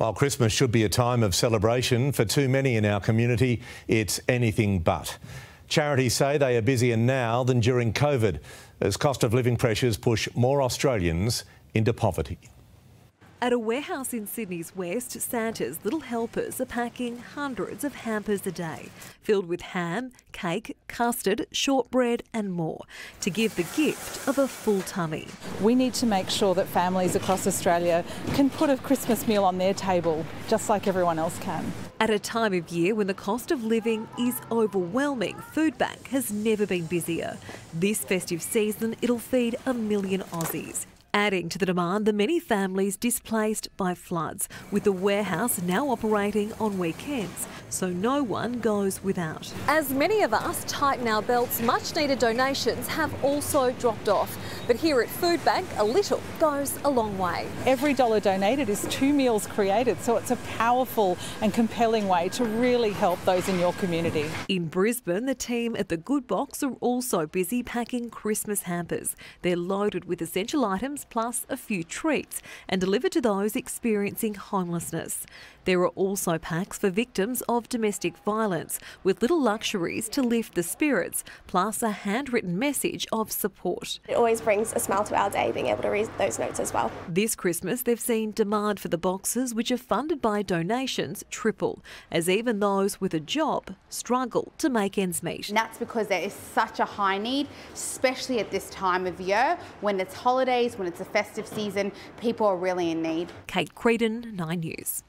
While Christmas should be a time of celebration, for too many in our community, it's anything but. Charities say they are busier now than during COVID as cost of living pressures push more Australians into poverty. At a warehouse in Sydney's West, Santa's little helpers are packing hundreds of hampers a day, filled with ham, cake, custard, shortbread, and more, to give the gift of a full tummy. We need to make sure that families across Australia can put a Christmas meal on their table, just like everyone else can. At a time of year when the cost of living is overwhelming, Foodbank has never been busier. This festive season, it'll feed a million Aussies. Adding to the demand, the many families displaced by floods, with the warehouse now operating on weekends, so no one goes without. As many of us tighten our belts, much needed donations have also dropped off. But here at Foodbank, a little goes a long way. Every dollar donated is two meals created, so it's a powerful and compelling way to really help those in your community. In Brisbane, the team at the Good Box are also busy packing Christmas hampers. They're loaded with essential items plus a few treats and delivered to those experiencing homelessness. There are also packs for victims of domestic violence with little luxuries to lift the spirits, plus a handwritten message of support. It always brings a smile to our day being able to read those notes as well. This Christmas, they've seen demand for the boxes, which are funded by donations, triple, as even those with a job struggle to make ends meet. And that's because there is such a high need, especially at this time of year when it's holidays, when it's a festive season, people are really in need. Kate Creedon, 9 News.